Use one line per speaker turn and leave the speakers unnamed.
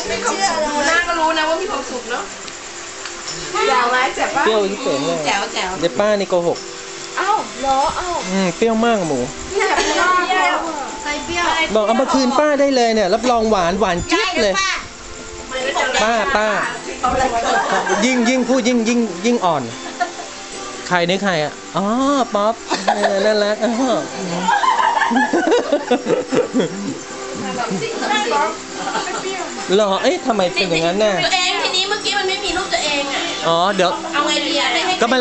มไม่เชื่อเล
ดูหน้ายก็รู้นะว่ามีความสุขเนาะแจ๋วไหมแจ๋วป่ะ
เปรี้ยวยิ่งเป๋งเลย
แจ๋วแจ๋ว
เดี๋ยวป้านี่โกหก
เอ้าเหรอเอ้า
อืมเปรี้ยวมากอะหมู
เนี่ยเปรี้ยวใส่เปรี้ยว
บอกเอามาคืนป้าได้เลยเนี่ย รับรองหวานหวานเจี๊ยบเลย ป้าป้า ยิ่งยิ่งพูดยิ่งยิ่งยิ่งอ่อน ใครนี่ใครอะอ๋อป๊อปเออน่ารักอ๋อเหรอ เอ๊ะทำไมเป็นอย่างนั้นน่ะ
ตัวเองทีนี้เมื่อกี้มันไม่มีรูปตัวเองอะ
อ๋อ เดี๋ยว
เอาไงดีอะให้ให้
ก็มา